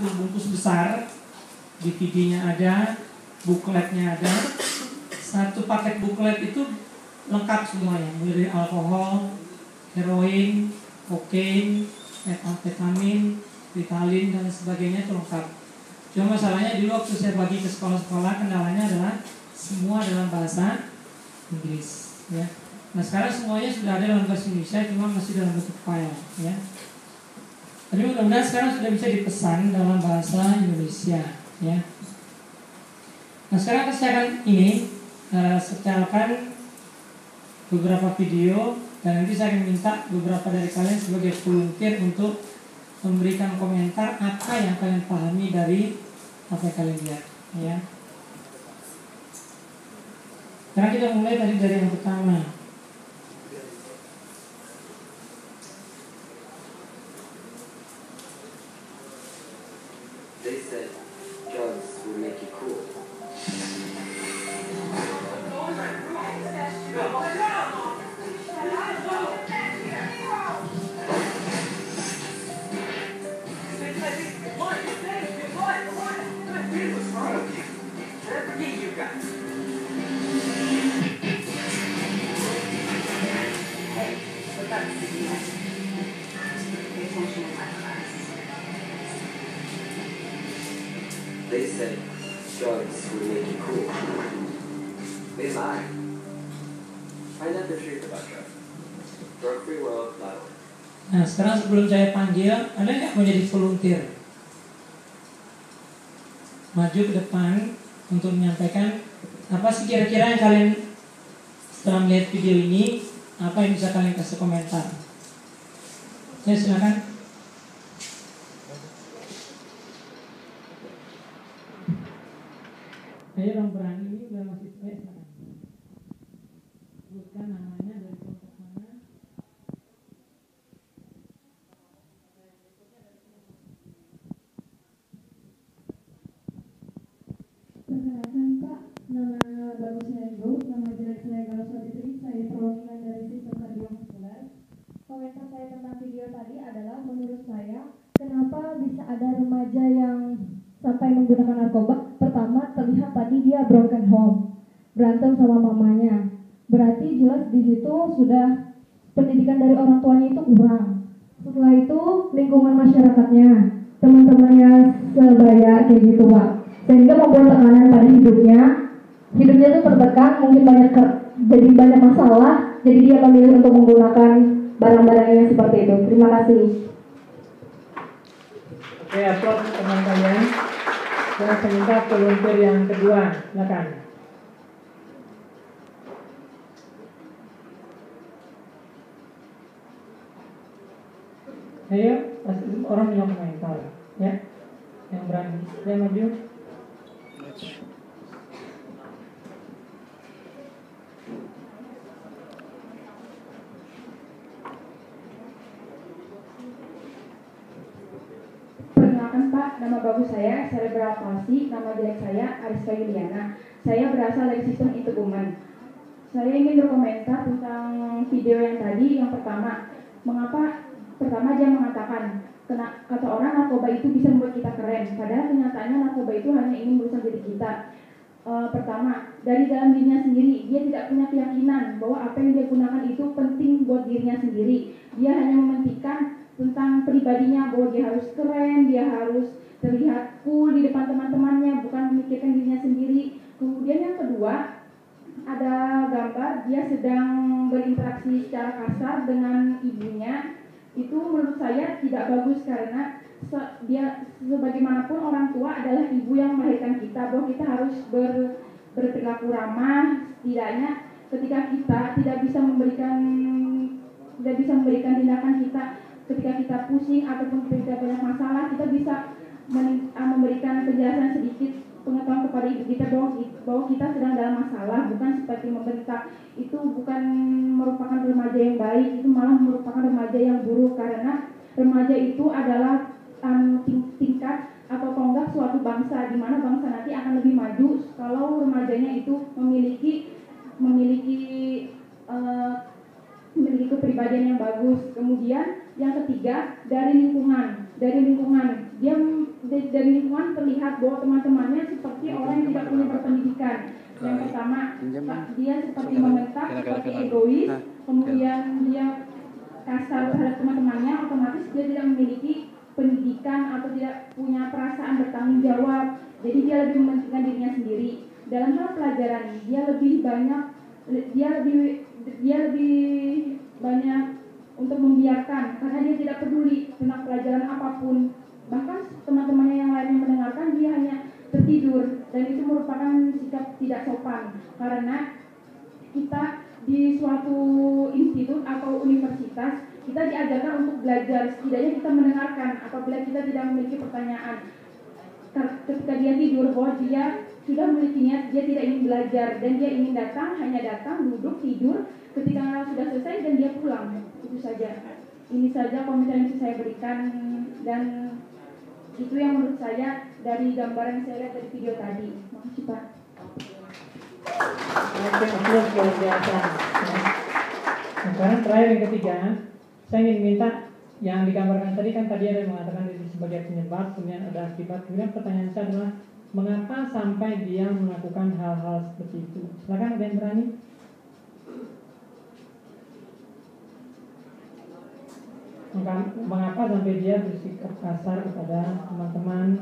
berbungkus besar DVD-nya ada bukletnya ada. Satu paket buklet itu lengkap semuanya mulai dari alkohol heroin kokain metamfetamin ritalin dan sebagainya itu lengkap. Cuma masalahnya dulu waktu saya bagi ke sekolah-sekolah kendalanya adalah semua dalam bahasa Inggris ya. Nah sekarang semuanya sudah ada dalam bahasa Indonesia cuma masih dalam bentuk file ya tapi mudah-mudahan sekarang sudah bisa dipesan dalam bahasa Indonesia ya. Nah sekarang saya akan ini uh, setelkan beberapa video dan nanti saya akan minta beberapa dari kalian sebagai volunteer untuk memberikan komentar apa yang kalian pahami dari apa yang kalian lihat ya. Karena kita mulai tadi dari yang pertama They said They said drugs would make you cool. They lied. Find out the truth about drugs. Drugfreeworld.org. Nah sekarang sebelum saya panggil Ada nggak mau jadi volunteer Maju ke depan Untuk menyampaikan Apa sih kira-kira yang kalian Setelah melihat video ini Apa yang bisa kalian kasih komentar Saya silakan Ayo orang berani ini udah masih saya silakan Sebutkan namanya dari kelompok mana Perkenalkan Pak, nama bagus saya Ibu, nama jelek saya Galuh Fitri, saya perwakilan dari sistem kardiovaskular. Komentar saya tentang video tadi adalah menurut saya, kenapa bisa ada remaja yang sampai menggunakan narkoba? Pertama, terlihat tadi dia broken home, berantem sama mamanya. Berarti jelas di situ sudah pendidikan dari orang tuanya itu kurang. Setelah itu lingkungan masyarakatnya, teman-temannya sebaya kayak gitu Pak sehingga membuat tekanan pada hidupnya hidupnya itu tertekan mungkin banyak jadi banyak masalah jadi dia memilih untuk menggunakan barang-barang yang seperti itu terima kasih Oke, aplaus teman kalian. Sekarang saya minta volunteer yang kedua, silakan. Ayo, pasti orang yang komentar, ya, yang berani. Saya maju. Perkenalkan Pak, nama bagus saya Cerebral Palsy, nama jelek saya Ariska Yuliana. Saya berasal dari sistem Integumen. Saya ingin berkomentar tentang video yang tadi. Yang pertama, mengapa pertama dia mengatakan kena, kata orang narkoba itu bisa membuat kita keren, padahal kenyataannya narkoba itu hanya ingin merusak diri kita. E, pertama, dari dalam dirinya sendiri, dia tidak punya keyakinan bahwa apa yang dia gunakan itu penting buat dirinya sendiri. Dia hanya mementingkan tentang pribadinya bahwa dia harus keren, dia harus terlihat cool di depan teman-temannya, bukan memikirkan dirinya sendiri. Kemudian yang kedua, ada gambar dia sedang berinteraksi secara kasar dengan ibunya. Itu menurut saya tidak bagus karena se dia sebagaimanapun orang tua adalah ibu yang melahirkan kita, bahwa kita harus ber, berperilaku ramah, setidaknya ketika kita tidak bisa memberikan tidak bisa memberikan tindakan kita ketika kita pusing ataupun ketika banyak masalah kita bisa memberikan penjelasan sedikit pengetahuan kepada ibu kita bahwa, bahwa kita sedang dalam masalah bukan seperti membentak itu bukan merupakan remaja yang baik itu malah merupakan remaja yang buruk. Karena remaja itu adalah um, ting tingkat atau tonggak suatu bangsa di mana bangsa nanti akan lebih maju kalau remajanya itu memiliki memiliki uh, memiliki kepribadian yang bagus. Kemudian yang ketiga dari lingkungan. Dari lingkungan. Dia dari lingkungan terlihat bahwa teman-temannya seperti orang yang tidak punya berpendidikan. Yang pertama, dia seperti membentak, seperti egois, kemudian dia kasar terhadap teman-temannya, otomatis dia tidak memiliki pendidikan atau tidak punya perasaan bertanggung jawab. Jadi dia lebih mementingkan dirinya sendiri. Dalam hal pelajaran, dia lebih banyak, dia lebih dia lebih banyak untuk membiarkan karena dia tidak peduli tentang pelajaran apa pun. Bahkan teman-temannya yang lain yang mendengarkan dia hanya tertidur. Dan itu merupakan sikap tidak sopan. Karena kita di suatu institut atau universitas kita diajarkan untuk belajar. Setidaknya kita mendengarkan apabila kita tidak memiliki pertanyaan. Ketika dia tidur bahwa dia sudah memiliki niat dia tidak ingin belajar. Dan dia ingin datang hanya datang duduk tidur. Ketika sudah selesai dan dia pulang. Itu saja. Ini saja komentar yang saya berikan. Dan itu yang menurut saya dari gambaran yang saya lihat dari video tadi makasih pak sekarang terakhir yang ketiga, saya ingin minta yang digambarkan tadi kan tadi ada yang mengatakan itu sebagai penyebab, kemudian ada akibat. Kemudian pertanyaan saya adalah mengapa sampai dia melakukan hal-hal seperti itu? Silakan ada yang berani? Mengapa sampai dia bersikap kasar kepada teman-teman?